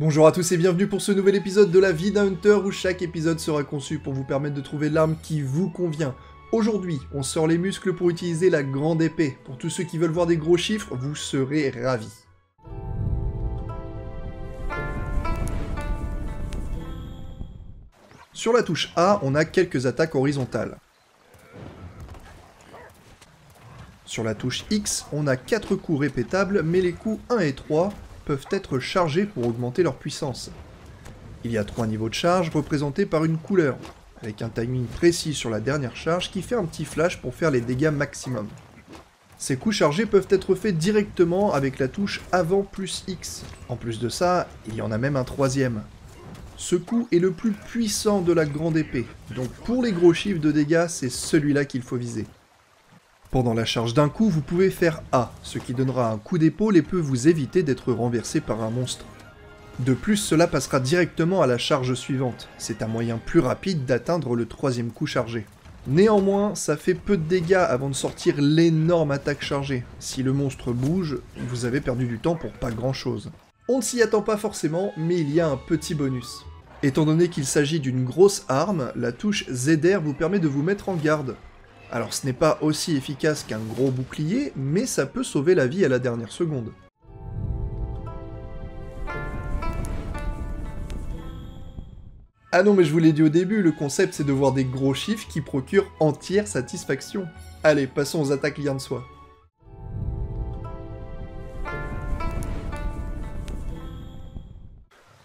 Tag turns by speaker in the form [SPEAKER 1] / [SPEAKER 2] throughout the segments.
[SPEAKER 1] Bonjour à tous et bienvenue pour ce nouvel épisode de la vie d'un hunter où chaque épisode sera conçu pour vous permettre de trouver l'arme qui vous convient. Aujourd'hui, on sort les muscles pour utiliser la grande épée. Pour tous ceux qui veulent voir des gros chiffres, vous serez ravis. Sur la touche A, on a quelques attaques horizontales. Sur la touche X, on a 4 coups répétables, mais les coups 1 et 3 peuvent être chargés pour augmenter leur puissance. Il y a trois niveaux de charge représentés par une couleur, avec un timing précis sur la dernière charge qui fait un petit flash pour faire les dégâts maximum. Ces coups chargés peuvent être faits directement avec la touche avant plus X. En plus de ça, il y en a même un troisième. Ce coup est le plus puissant de la grande épée, donc pour les gros chiffres de dégâts, c'est celui-là qu'il faut viser. Pendant la charge d'un coup, vous pouvez faire A, ce qui donnera un coup d'épaule et peut vous éviter d'être renversé par un monstre. De plus, cela passera directement à la charge suivante, c'est un moyen plus rapide d'atteindre le troisième coup chargé. Néanmoins, ça fait peu de dégâts avant de sortir l'énorme attaque chargée. Si le monstre bouge, vous avez perdu du temps pour pas grand chose. On ne s'y attend pas forcément, mais il y a un petit bonus. Étant donné qu'il s'agit d'une grosse arme, la touche ZR vous permet de vous mettre en garde, alors ce n'est pas aussi efficace qu'un gros bouclier, mais ça peut sauver la vie à la dernière seconde. Ah non mais je vous l'ai dit au début, le concept c'est de voir des gros chiffres qui procurent entière satisfaction. Allez, passons aux attaques liens de soi.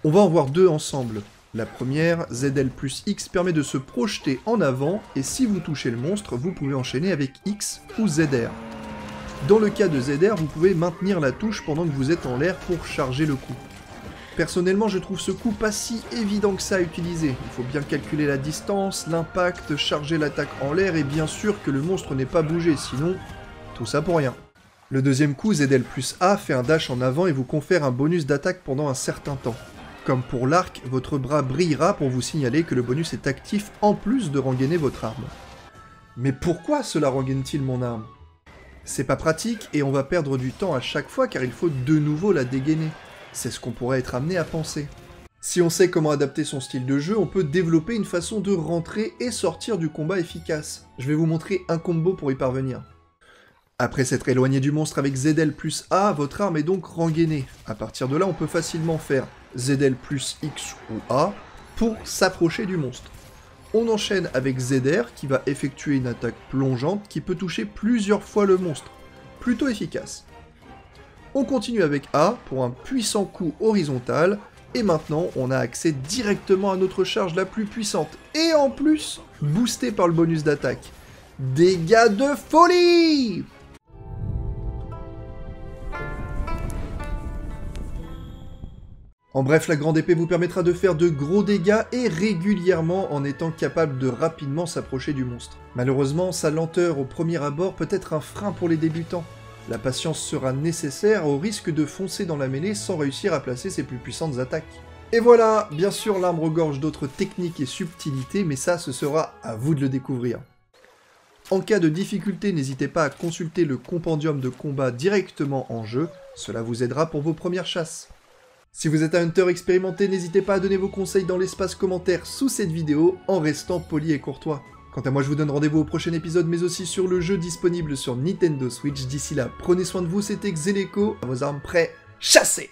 [SPEAKER 1] On va en voir deux ensemble, la première, ZL plus X, permet de se projeter en avant, et si vous touchez le monstre, vous pouvez enchaîner avec X ou ZR. Dans le cas de ZR, vous pouvez maintenir la touche pendant que vous êtes en l'air pour charger le coup. Personnellement, je trouve ce coup pas si évident que ça à utiliser. Il faut bien calculer la distance, l'impact, charger l'attaque en l'air, et bien sûr que le monstre n'est pas bougé, sinon, tout ça pour rien. Le deuxième coup, ZL plus A, fait un dash en avant et vous confère un bonus d'attaque pendant un certain temps. Comme pour l'arc, votre bras brillera pour vous signaler que le bonus est actif en plus de rengainer votre arme. Mais pourquoi cela rengaine-t-il mon arme? C'est pas pratique et on va perdre du temps à chaque fois car il faut de nouveau la dégainer. C'est ce qu'on pourrait être amené à penser. Si on sait comment adapter son style de jeu, on peut développer une façon de rentrer et sortir du combat efficace. Je vais vous montrer un combo pour y parvenir. Après s'être éloigné du monstre avec ZL plus A, votre arme est donc rengainée. A partir de là, on peut facilement faire ZL plus X ou A pour s'approcher du monstre. On enchaîne avec ZR qui va effectuer une attaque plongeante qui peut toucher plusieurs fois le monstre. Plutôt efficace. On continue avec A pour un puissant coup horizontal et maintenant on a accès directement à notre charge la plus puissante et en plus boosté par le bonus d'attaque. Dégâts de folie En bref, la grande épée vous permettra de faire de gros dégâts et régulièrement en étant capable de rapidement s'approcher du monstre. Malheureusement, sa lenteur au premier abord peut être un frein pour les débutants. La patience sera nécessaire au risque de foncer dans la mêlée sans réussir à placer ses plus puissantes attaques. Et voilà, bien sûr l'arbre regorge d'autres techniques et subtilités, mais ça ce sera à vous de le découvrir. En cas de difficulté, n'hésitez pas à consulter le compendium de combat directement en jeu, cela vous aidera pour vos premières chasses. Si vous êtes un hunter expérimenté, n'hésitez pas à donner vos conseils dans l'espace commentaire sous cette vidéo en restant poli et courtois. Quant à moi, je vous donne rendez-vous au prochain épisode, mais aussi sur le jeu disponible sur Nintendo Switch. D'ici là, prenez soin de vous, c'était Xeleco, à vos armes prêts, chassez